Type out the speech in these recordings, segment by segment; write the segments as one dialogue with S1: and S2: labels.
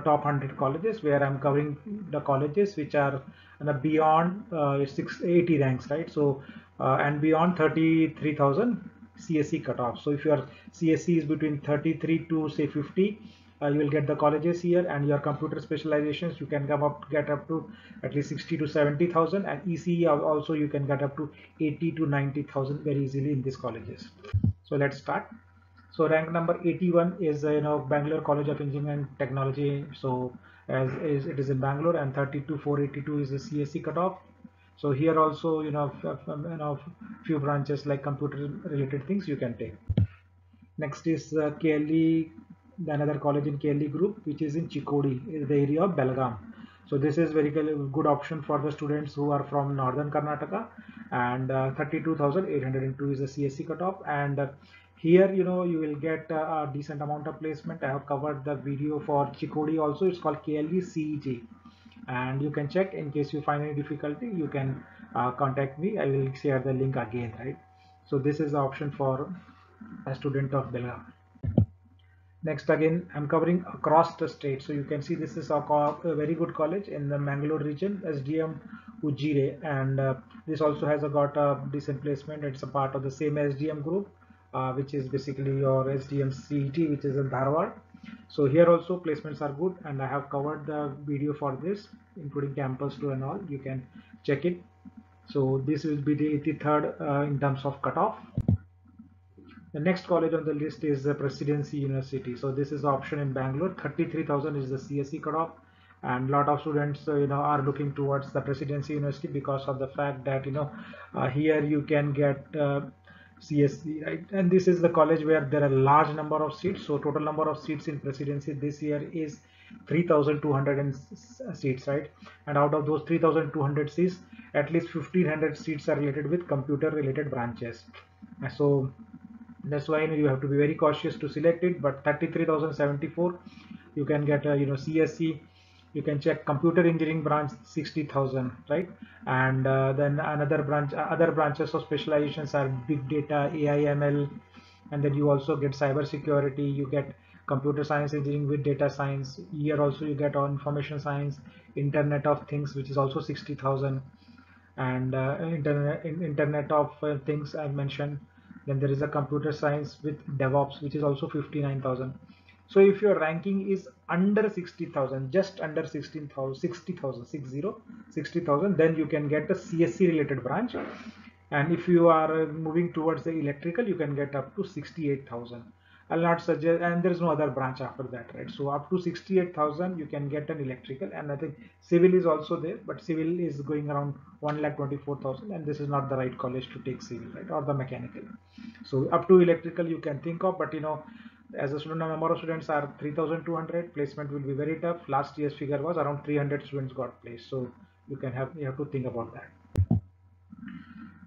S1: top 100 colleges where I'm covering the colleges which are beyond uh, 680 ranks, right? So uh, and beyond 33,000 CSE cutoff. So if your CSE is between 33 to say 50, uh, you will get the colleges here and your computer specializations you can come up get up to at least 60 to 70,000 and ECE also you can get up to 80 to 90,000 very easily in these colleges. So let's start. So rank number 81 is you know Bangalore College of Engineering and Technology. So as is it is in Bangalore and 32 482 is the CSE cutoff. So here also you know you know few branches like computer related things you can take. Next is uh, KLE another college in KLE group which is in Chikodi the area of Belgaum. So this is very good option for the students who are from northern Karnataka and uh, 32,802 is the CSE cutoff and uh, here you know you will get uh, a decent amount of placement. I have covered the video for Chikodi also. It's called CEG and you can check. In case you find any difficulty you can uh, contact me. I will share the link again right. So this is the option for a student of Belgaum. Next again i'm covering across the state. So you can see this is a, a very good college in the mangalore region sdm ujire. And uh, this also has a, got a decent placement. It's a part of the same sdm group uh, which is basically your sdm cet which is in dharwad so here also placements are good and i have covered the video for this including campus tour and all you can check it so this will be the 83rd uh, in terms of cutoff the next college on the list is the Presidency University. So this is the option in Bangalore. 33,000 is the CSE cutoff and a lot of students uh, you know are looking towards the Presidency University because of the fact that you know uh, here you can get CSE right? And this is the college where there are large number of seats. So total number of seats in presidency this year is 3200 seats right? And out of those 3200 seats at least 1500 seats are related with computer related branches so that's why you have to be very cautious to select it. But 33074 you can get a you know csc you can check computer engineering branch 60000 right? And uh, then another branch uh, other branches of specializations are big data ai ml and then you also get cyber security you get computer science engineering with data science. Here also you get on information science internet of things which is also 60000 and uh, internet internet of uh, things i mentioned. Then there is a computer science with DevOps which is also 59,000 so if your ranking is under 60,000 just under 16,000 60,000 60 60,000 then you can get a CSE related branch. And if you are uh, moving towards the electrical you can get up to 68,000 I'll not suggest and there is no other branch after that right? So up to 68,000 you can get an electrical and I think civil is also there but civil is going around 1 lakh 24,000 and this is not the right college to take civil right? Or the mechanical. So up to electrical you can think of but you know as a student number of students are 3200 placement will be very tough. Last year's figure was around 300 students got placed. So you can have you have to think about that.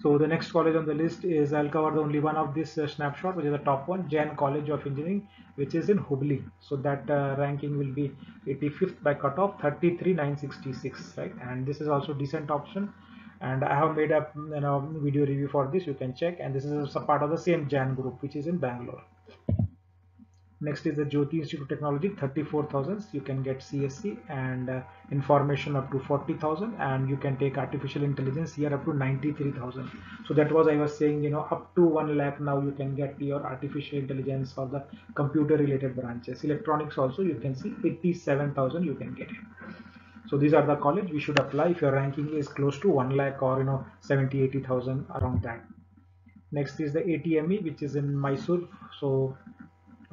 S1: So the next college on the list is I'll cover the only one of this uh, snapshot which is the top one Jain College of Engineering which is in Hubli. So that uh, ranking will be 85th by cutoff 33966 right? And this is also decent option. And I have made a you know, video review for this. You can check. And this is a part of the same Jain group which is in Bangalore next is the Jyothy Institute of Technology 34,000 you can get CSC and uh, information up to 40,000 and you can take artificial intelligence here up to 93,000 so that was I was saying you know up to 1 lakh now you can get your artificial intelligence or the computer related branches. Electronics also you can see 87,000 you can get it so these are the college we should apply. If your ranking is close to 1 lakh or you know 70 80,000 around that. Next is the ATME which is in Mysore. So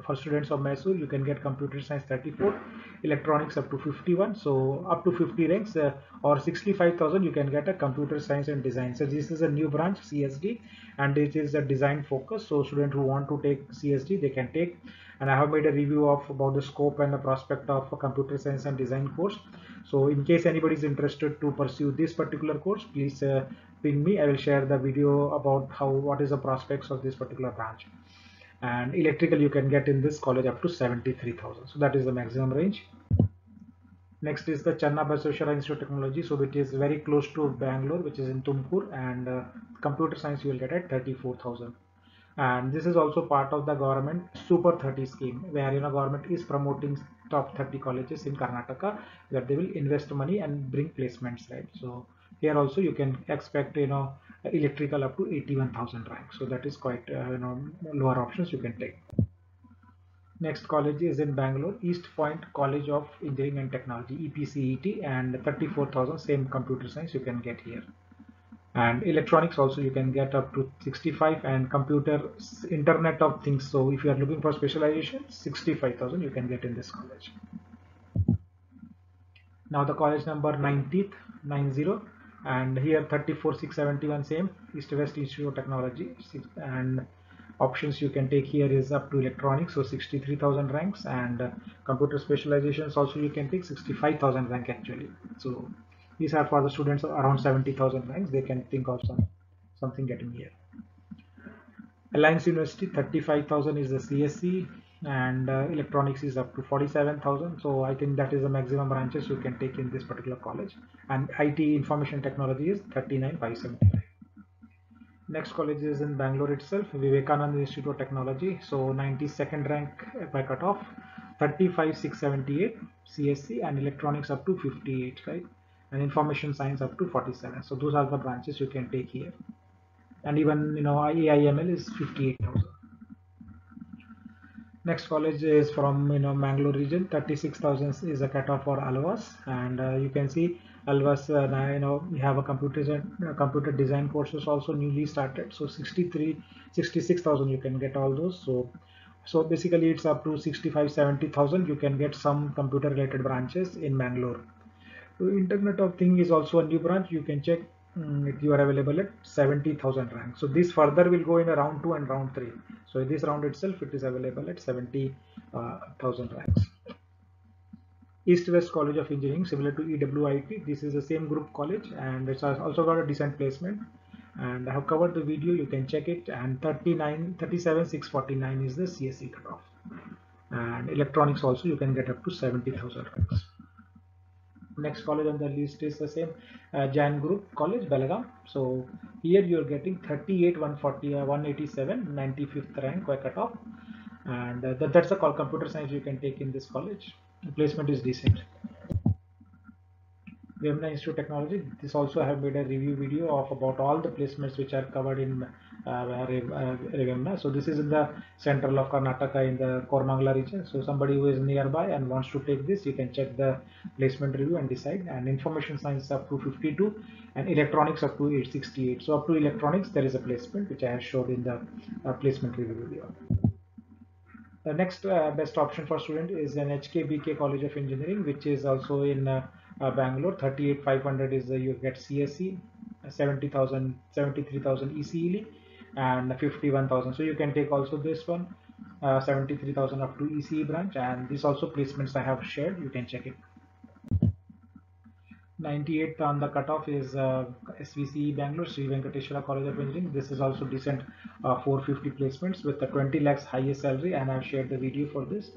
S1: for students of Mysore you can get computer science 34 electronics up to 51 so up to 50 ranks uh, or 65,000 you can get a computer science and design. So this is a new branch CSD and it is a design focus. So students who want to take CSD they can take. And I have made a review of about the scope and the prospect of a computer science and design course. So in case anybody is interested to pursue this particular course please uh, ping me. I will share the video about how what is the prospects of this particular branch and electrical you can get in this college up to 73,000 so that is the maximum range. Next is the Channabasaveshwara Institute of Technology. So it is very close to Bangalore which is in Tumkur and uh, computer science you will get at 34,000 and this is also part of the government super 30 scheme where you know government is promoting top 30 colleges in Karnataka that they will invest money and bring placements right? So here also you can expect you know electrical up to 81,000 rank. So that is quite uh, you know lower options you can take. Next college is in Bangalore East Point College of Engineering and Technology EPCET and 34,000 same computer science you can get here. And electronics also you can get up to 65 and computer internet of things. So if you are looking for specialization 65,000 you can get in this college. Now the college number 90th 90 and here 34671 same. East west institute of technology. And options you can take here is up to electronics so 63000 ranks. And uh, computer specializations also you can take 65000 rank actually. So these are for the students around 70,000 ranks. They can think of some something getting here. Alliance University 35,000 is the CSE and uh, electronics is up to 47,000 so I think that is the maximum branches you can take in this particular college. And IT information technology is 39,575 next college is in Bangalore itself Vivekananda Institute of Technology. So 92nd rank by cutoff 35,678 CSE and electronics up to 58 right? And information science up to 47 so those are the branches you can take here. And even you know AIML is 58,000 next college is from you know Mangalore region. 36,000 is a cutoff for Alvas. And uh, you can see Alvas uh, now, you know we have a computer uh, computer design courses also newly started. So 63 66,000 you can get all those. So so basically it's up to 65 70,000 you can get some computer related branches in Mangalore. So internet of thing is also a new branch. You can check um, if you are available at 70,000 rank. So this further will go in a round 2 and round 3 so this round itself it is available at 70,000 uh, ranks. East West College of Engineering similar to EWIT this is the same group college and it's also got a decent placement. And I have covered the video you can check it. And 39 37 649 is the CSE cutoff. And electronics also you can get up to 70,000 ranks next college on the list is the same uh, Jain Group College Belgaum. So here you are getting 38 140 uh, 187 95th rank by cutoff and uh, that, that's a call computer science you can take in this college. The placement is decent. Vemana Institute of Technology. This also I have made a review video of about all the placements which are covered in uh, So this is in the central of Karnataka in the Koramangala region. So somebody who is nearby and wants to take this, you can check the placement review and decide. And information science up to 52 and electronics up to 868. So up to electronics there is a placement which I have showed in the uh, placement review video. The next uh, best option for student is an HKBK College of Engineering, which is also in uh, uh, Bangalore. 38,500 is you get CSE, 70,000, 73,000 ECE and 51,000 so you can take also this one uh, 73,000 up to ECE branch. And this also placements I have shared. You can check it. 98 on the cutoff is uh, SVC Bangalore Sri Venkateshwara College of Engineering. This is also decent uh, 450 placements with the 20 lakhs highest salary. And I've shared the video for this.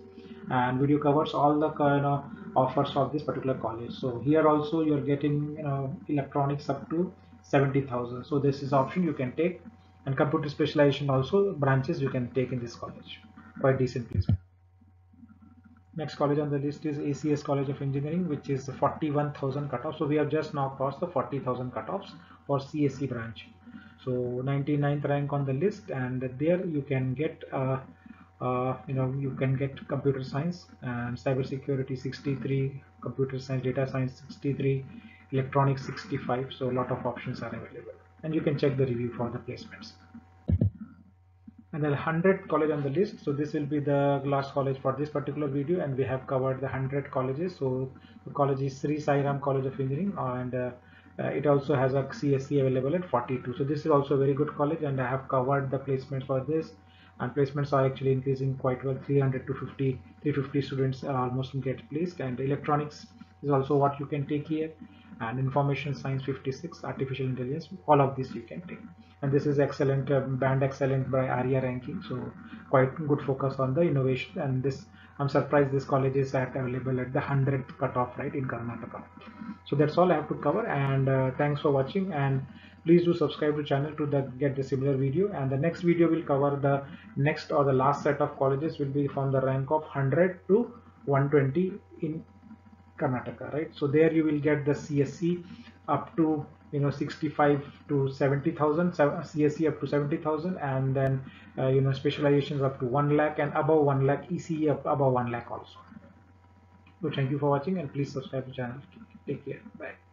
S1: And video covers all the you know, offers of this particular college. So here also you're getting you know electronics up to 70,000 so this is option you can take and computer specialization also branches you can take in this college. Quite decent placement next college on the list is ACS College of Engineering which is 41,000 cutoff so we have just now crossed the 40,000 cutoffs for CSE branch. So 99th rank on the list and there you can get uh, uh, you know you can get computer science and cyber security 63 computer science data science 63 electronics 65 so a lot of options are available and you can check the review for the placements. And there are 100 college on the list. So this will be the last college for this particular video. And we have covered the 100 colleges. So the college is Sri Sai Ram College of Engineering. And uh, uh, it also has a CSE available at 42 so this is also a very good college. And I have covered the placements for this. And placements are actually increasing quite well. 300 to 50 350 students are almost get placed and electronics is also what you can take here and information science 56 artificial intelligence all of this you can take. And this is excellent uh, band excellent by ARIIA ranking so quite good focus on the innovation. And this I'm surprised this college is at available at the 100th cutoff right in Karnataka. So that's all I have to cover and uh, thanks for watching. And please do subscribe to channel to the, get the similar video. And the next video will cover the next or the last set of colleges will be from the rank of 100 to 120 in Karnataka, right? So there you will get the CSC up to you know 65 to 70,000, CSC up to 70,000, and then uh, you know specializations up to 1 lakh and above 1 lakh, ECE up above 1 lakh also. So thank you for watching and please subscribe to the channel. Take care. Bye.